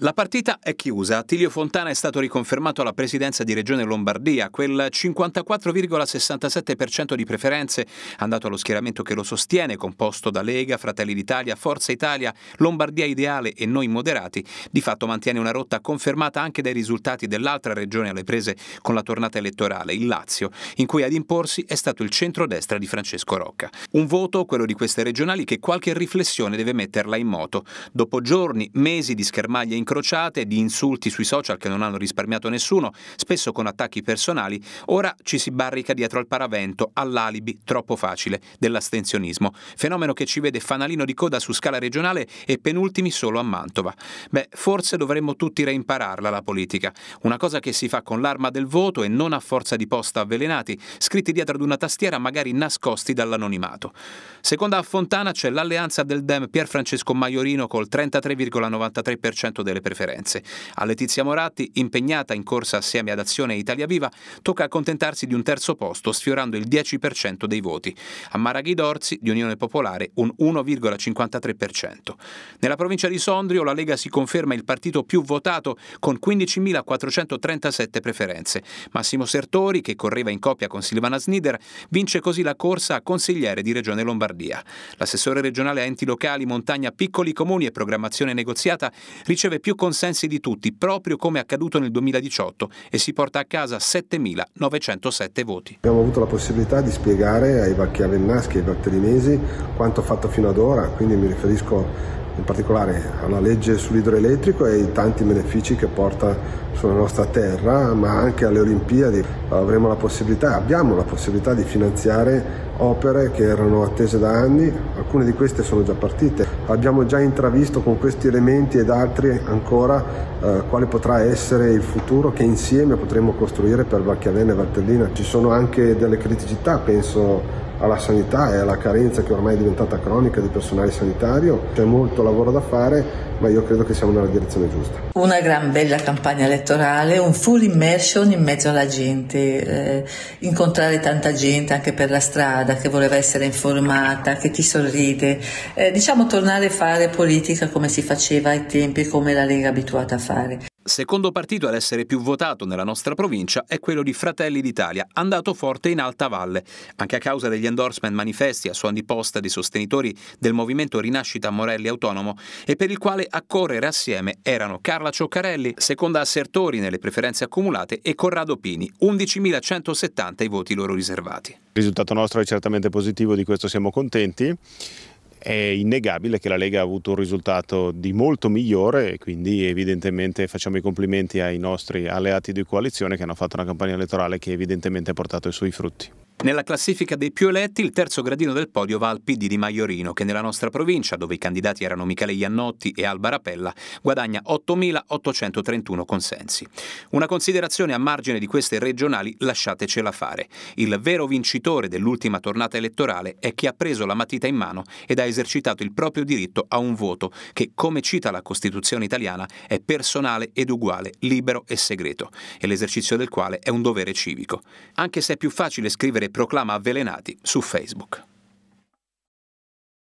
La partita è chiusa. Attilio Fontana è stato riconfermato alla presidenza di Regione Lombardia. Quel 54,67% di preferenze andato allo schieramento che lo sostiene, composto da Lega, Fratelli d'Italia, Forza Italia, Lombardia Ideale e Noi Moderati, di fatto mantiene una rotta confermata anche dai risultati dell'altra regione alle prese con la tornata elettorale, il Lazio, in cui ad imporsi è stato il centrodestra di Francesco Rocca. Un voto, quello di queste regionali, che qualche riflessione deve metterla in moto. Dopo giorni, mesi di schermaglie in incrociate, di insulti sui social che non hanno risparmiato nessuno, spesso con attacchi personali, ora ci si barrica dietro al paravento, all'alibi troppo facile dell'astensionismo, fenomeno che ci vede fanalino di coda su scala regionale e penultimi solo a Mantova. Beh, forse dovremmo tutti reimpararla la politica, una cosa che si fa con l'arma del voto e non a forza di posta avvelenati, scritti dietro ad una tastiera magari nascosti dall'anonimato. Seconda a Fontana c'è l'alleanza del Dem Pier Francesco Maiorino col 33,93% delle preferenze. A Letizia Moratti, impegnata in corsa assieme ad Azione Italia Viva, tocca accontentarsi di un terzo posto, sfiorando il 10% dei voti. A Maraghi d'Orzi, di Unione Popolare, un 1,53%. Nella provincia di Sondrio la Lega si conferma il partito più votato con 15.437 preferenze. Massimo Sertori, che correva in coppia con Silvana Snider, vince così la corsa a consigliere di Regione Lombardia. L'assessore regionale a enti locali, montagna, piccoli comuni e programmazione negoziata riceve più consensi di tutti, proprio come accaduto nel 2018, e si porta a casa 7.907 voti. Abbiamo avuto la possibilità di spiegare ai vacchiavennaschi e ai batterimesi quanto fatto fino ad ora, quindi mi riferisco in particolare alla legge sull'idroelettrico e ai tanti benefici che porta sulla nostra terra, ma anche alle Olimpiadi avremo la possibilità, abbiamo la possibilità di finanziare opere che erano attese da anni, alcune di queste sono già partite. Abbiamo già intravisto con questi elementi ed altri ancora eh, quale potrà essere il futuro che insieme potremo costruire per Valchiavena e Valtellina. Ci sono anche delle criticità, penso alla sanità e alla carenza che ormai è diventata cronica di personale sanitario. C'è molto lavoro da fare, ma io credo che siamo nella direzione giusta. Una gran bella campagna elettorale, un full immersion in mezzo alla gente, eh, incontrare tanta gente anche per la strada che voleva essere informata, che ti sorride, eh, diciamo tornare a fare politica come si faceva ai tempi, come la Lega è abituata a fare. Secondo partito ad essere più votato nella nostra provincia è quello di Fratelli d'Italia, andato forte in alta valle, anche a causa degli endorsement manifesti a suon di posta dei sostenitori del movimento Rinascita Morelli Autonomo e per il quale a correre assieme erano Carla Cioccarelli, seconda Assertori nelle preferenze accumulate e Corrado Pini, 11.170 i voti loro riservati. Il risultato nostro è certamente positivo, di questo siamo contenti è innegabile che la Lega ha avuto un risultato di molto migliore e quindi evidentemente facciamo i complimenti ai nostri alleati di coalizione che hanno fatto una campagna elettorale che evidentemente ha portato i suoi frutti. Nella classifica dei più eletti il terzo gradino del podio va al PD di Maiorino che nella nostra provincia, dove i candidati erano Michele Iannotti e Alba Rapella, guadagna 8.831 consensi. Una considerazione a margine di queste regionali lasciatecela fare. Il vero vincitore dell'ultima tornata elettorale è chi ha preso la matita in mano ed ha esercitato il proprio diritto a un voto che, come cita la Costituzione italiana, è personale ed uguale, libero e segreto, e l'esercizio del quale è un dovere civico. Anche se è più facile scrivere proclama avvelenati su Facebook.